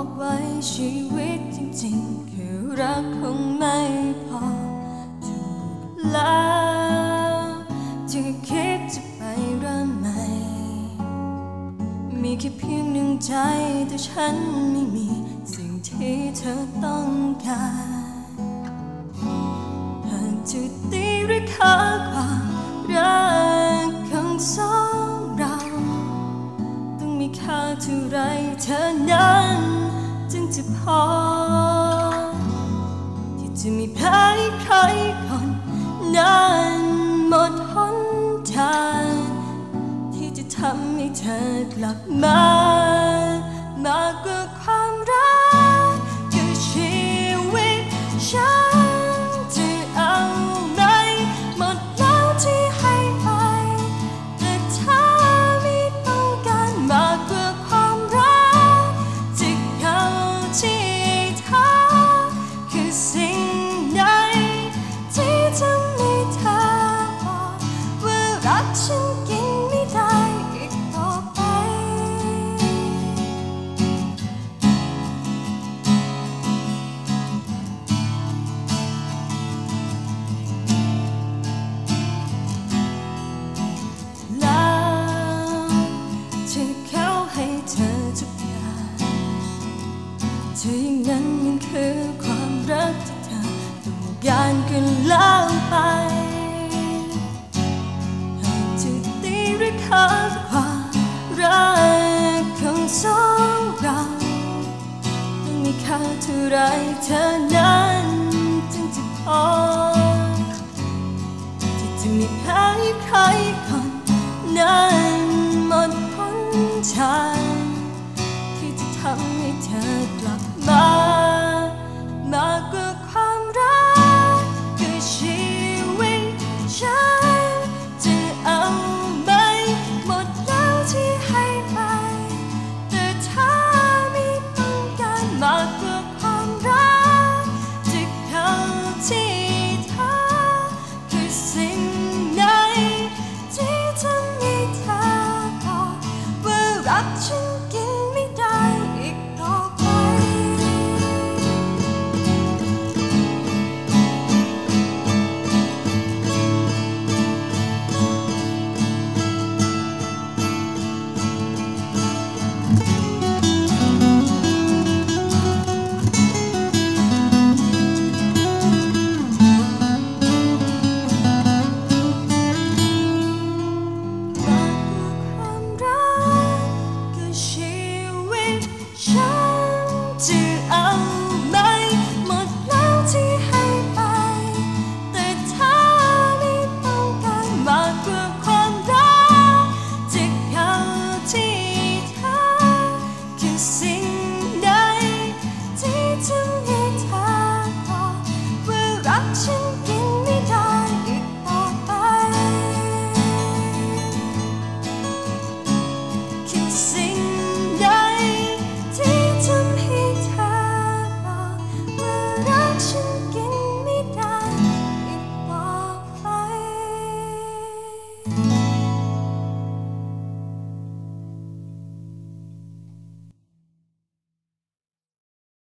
อกไว้ชีวิตจริงๆ คือรักคงไม่พอถูกแล้วที่คิดจะไปเริ่มใหม่ มีแค่เพียงหนึ่งใจแต่ฉันไม่มีสิ่งที่เธอต้องการหากจะตีหรือค่าควา อ ที่จะมีแพ้ใครใครคนนั้นหมดหนทางที่จะทำให้เธอกลับมามากกว่า เธอทุกอย่างถ้าอย่างนั้นมันคือความรักที่เธอต้องการกันแล้วไปหากจะตีหรือขาความรักของสองเราต้องมีค่าเท่าไรเธอนั้นจึงจะพอที่จะมีใครใครคนนั้นหมดห นทา can see